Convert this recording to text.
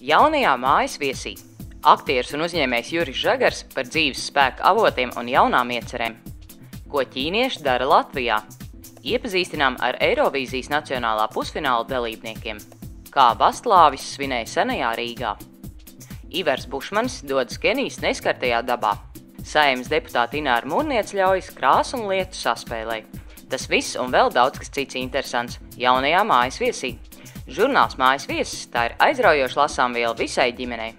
Jaunajā mājas viesī aktieris un uzņēmējs Juris Žagars par dzīves spēka avotiem un jaunām iecerēm. Ko ķīnieši dara Latvijā? Iepazīstinām ar Eirovīzijas nacionālā pusfināla dalībniekiem. Kā Vastlāvis svinēja senajā Rīgā. Ivers Bušmans dodas Kenijas neskartajā dabā. Saimnes deputāta Ināra Mūrniec ļaujas krāsu un lietu saspēlē. Tas viss un vēl daudz kas cits interesants jaunajā mājas viesī. Žurnāls mājas viesis tā ir aizraujoša lasām viela visai ģimenei.